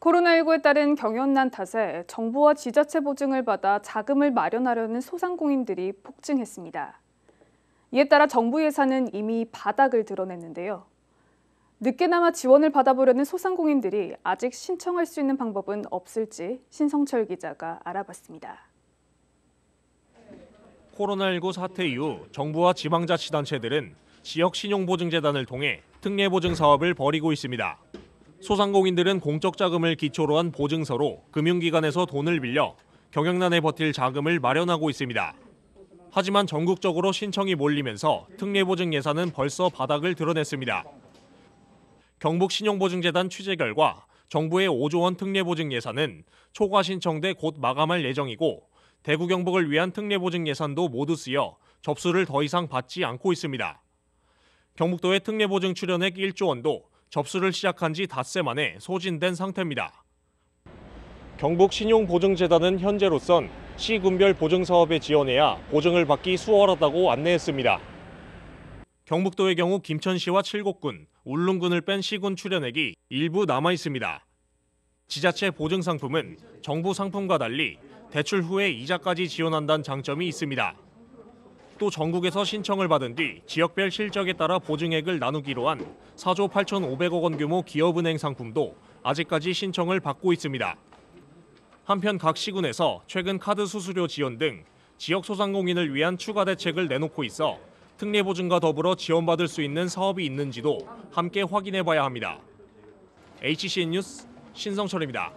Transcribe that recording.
코로나19에 따른 경연난 탓에 정부와 지자체 보증을 받아 자금을 마련하려는 소상공인들이 폭증했습니다. 이에 따라 정부 예산은 이미 바닥을 드러냈는데요. 늦게나마 지원을 받아보려는 소상공인들이 아직 신청할 수 있는 방법은 없을지 신성철 기자가 알아봤습니다. 코로나19 사태 이후 정부와 지방자치단체들은 지역 신용보증재단을 통해 특례보증 사업을 벌이고 있습니다. 소상공인들은 공적 자금을 기초로 한 보증서로 금융기관에서 돈을 빌려 경영난에 버틸 자금을 마련하고 있습니다. 하지만 전국적으로 신청이 몰리면서 특례보증 예산은 벌써 바닥을 드러냈습니다. 경북신용보증재단 취재 결과 정부의 5조 원 특례보증 예산은 초과 신청돼 곧 마감할 예정이고 대구 경북을 위한 특례보증 예산도 모두 쓰여 접수를 더 이상 받지 않고 있습니다. 경북도의 특례보증 출연액 1조 원도 접수를 시작한 지 닷새 만에 소진된 상태입니다. 경북 신용보증재단은 현재로선 시군별 보증사업에 지원해야 보증을 받기 수월하다고 안내했습니다. 경북도의 경우 김천시와 칠곡군, 울릉군을 뺀 시군 출연액이 일부 남아 있습니다. 지자체 보증 상품은 정부 상품과 달리 대출 후에 이자까지 지원한다는 장점이 있습니다. 또 전국에서 신청을 받은 뒤 지역별 실적에 따라 보증액을 나누기로 한 4조 8,500억 원 규모 기업은행 상품도 아직까지 신청을 받고 있습니다. 한편 각 시군에서 최근 카드 수수료 지원 등 지역 소상공인을 위한 추가 대책을 내놓고 있어 특례 보증과 더불어 지원받을 수 있는 사업이 있는지도 함께 확인해 봐야 합니다. HCN 뉴스 신성철입니다.